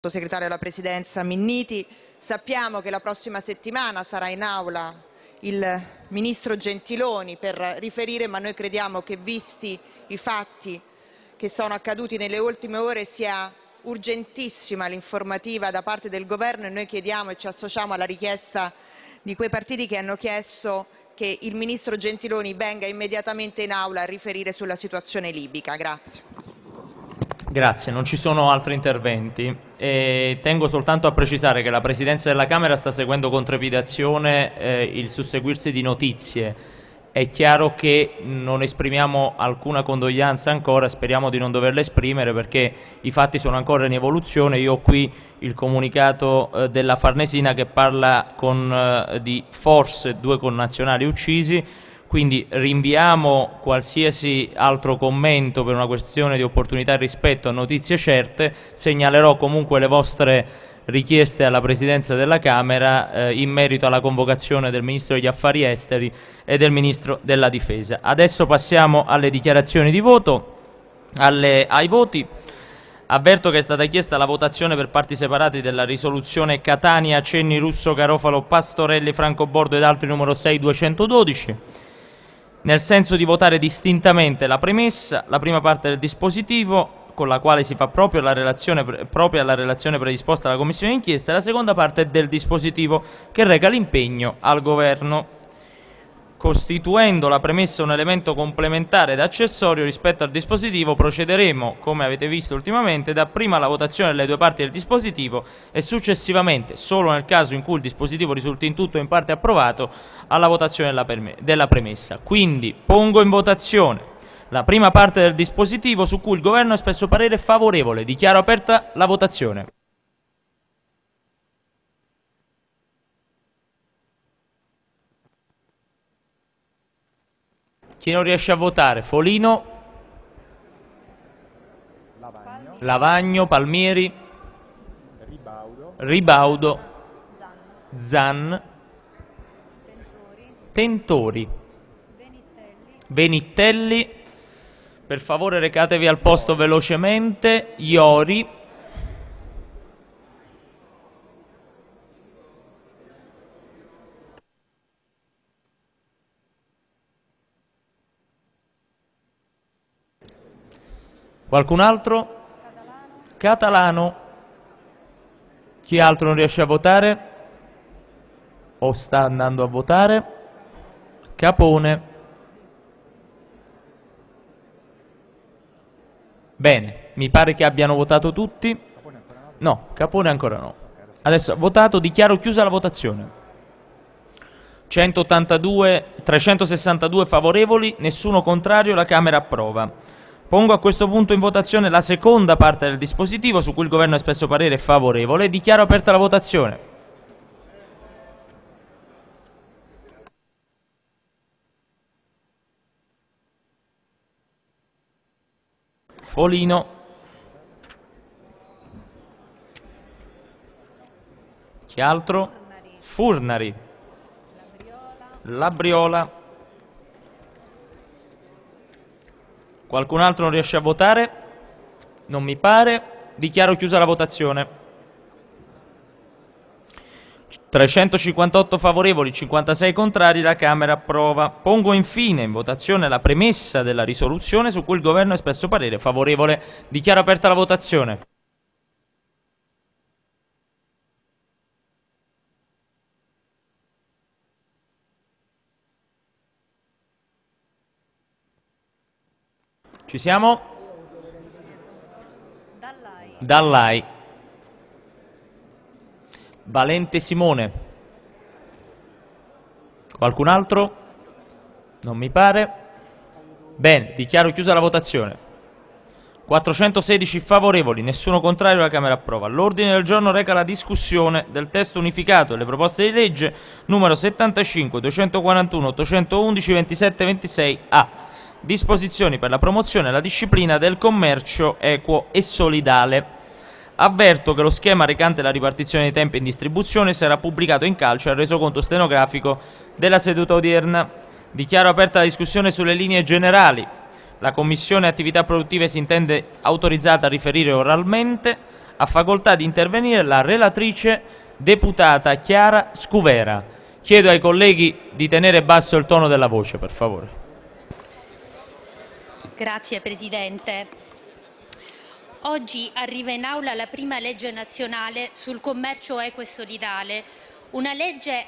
sottosegretario alla presidenza Minniti. Sappiamo che la prossima settimana sarà in aula il ministro Gentiloni per riferire, ma noi crediamo che visti i fatti che sono accaduti nelle ultime ore sia urgentissima l'informativa da parte del governo e noi chiediamo e ci associamo alla richiesta di quei partiti che hanno chiesto che il ministro Gentiloni venga immediatamente in aula a riferire sulla situazione libica. Grazie. Grazie, non ci sono altri interventi. E tengo soltanto a precisare che la Presidenza della Camera sta seguendo con trepidazione eh, il susseguirsi di notizie. È chiaro che non esprimiamo alcuna condoglianza ancora, speriamo di non doverla esprimere perché i fatti sono ancora in evoluzione. Io ho qui il comunicato eh, della Farnesina che parla con, eh, di forse due connazionali uccisi quindi rinviamo qualsiasi altro commento per una questione di opportunità rispetto a notizie certe, segnalerò comunque le vostre richieste alla Presidenza della Camera eh, in merito alla convocazione del Ministro degli Affari Esteri e del Ministro della Difesa. Adesso passiamo alle dichiarazioni di voto, alle, ai voti. Avverto che è stata chiesta la votazione per parti separate della risoluzione Catania, Cenni, Russo, Garofalo, Pastorelli, Francobordo ed altri numero 6212 nel senso di votare distintamente la premessa, la prima parte del dispositivo con la quale si fa proprio la relazione, propria la relazione predisposta dalla Commissione d'inchiesta e la seconda parte del dispositivo che reca l'impegno al Governo costituendo la premessa un elemento complementare ed accessorio rispetto al dispositivo, procederemo, come avete visto ultimamente, dapprima alla votazione delle due parti del dispositivo e successivamente, solo nel caso in cui il dispositivo risulti in tutto o in parte approvato, alla votazione della premessa. Quindi pongo in votazione la prima parte del dispositivo su cui il Governo ha espresso parere favorevole. Dichiaro aperta la votazione. Chi non riesce a votare? Folino, Lavagno, Lavagno Palmieri, Ribaudo, Ribaudo, Zan, Tentori, Benitelli, per favore recatevi al posto velocemente, Iori, Qualcun altro? Catalano. Chi altro non riesce a votare? O sta andando a votare? Capone. Bene, mi pare che abbiano votato tutti. No, Capone ancora no. Adesso votato, dichiaro chiusa la votazione. 182, 362 favorevoli, nessuno contrario, la Camera approva. Pongo a questo punto in votazione la seconda parte del dispositivo su cui il Governo ha espresso parere favorevole. Dichiaro aperta la votazione. Folino. Chi altro? Furnari. Labriola. Qualcun altro non riesce a votare? Non mi pare. Dichiaro chiusa la votazione. 358 favorevoli, 56 contrari, la Camera approva. Pongo infine in votazione la premessa della risoluzione su cui il Governo ha espresso parere favorevole. Dichiaro aperta la votazione. Ci siamo? Dall'AI. Dall'AI. Valente Simone. Qualcun altro? Non mi pare. Bene, dichiaro chiusa la votazione. 416 favorevoli, nessuno contrario, la Camera approva. L'ordine del giorno reca la discussione del testo unificato delle proposte di legge numero 75, 241, 811, 27 26 A disposizioni per la promozione e la disciplina del commercio equo e solidale. Avverto che lo schema recante la ripartizione dei tempi in distribuzione sarà pubblicato in calcio al resoconto stenografico della seduta odierna. Dichiaro aperta la discussione sulle linee generali. La Commissione Attività Produttive si intende autorizzata a riferire oralmente. Ha facoltà di intervenire la relatrice deputata Chiara Scuvera. Chiedo ai colleghi di tenere basso il tono della voce, per favore. Grazie Presidente. Oggi arriva in aula la prima legge nazionale sul commercio equo e solidale, una legge